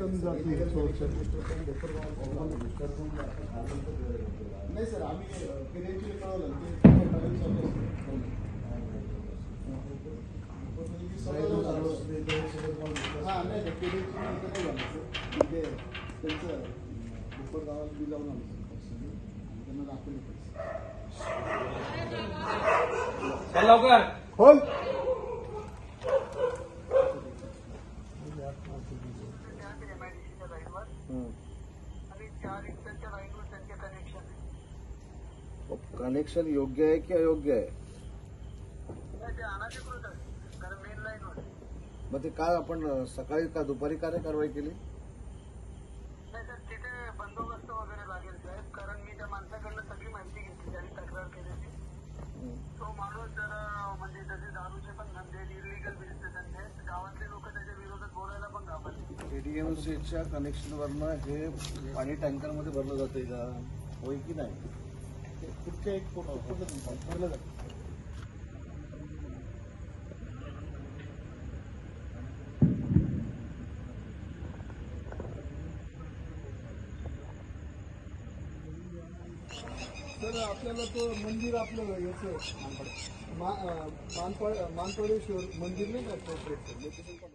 कमी जाते थोडक्यात नाही सर आम्ही क्रिएटिव्ह कळवलं ते प्रायव्हेट नाही ते नाही झालं सर ते त्यांचं दुप्पट गावाला बी जाऊन आलं त्यांना दाखवले पैसे लवकर। खोल। कनेक्शन योग्य आहे की अयोग्य लाईनवर मग ते काय आपण सकाळी का दुपारी का नाही कारवाई केली? नाही तिथे बंदोबस्त वगैरे लागेल साहेब कारण मी त्या माणसाकडनं सगळी माहिती घेतली तक्रार केलेली तो माणूस टीएमसीच्या एडीएमसीच्या कनेक्शनवरनं हे पाणी टँकरमध्ये भरलं जाते का होय की नाही? कुठच्या एक फोटो? भरलं जातं. तर आपल्याला तो मंदिर आपलं याचं मानपा मानपाडेश्वर मंदिर नाही का?